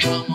come.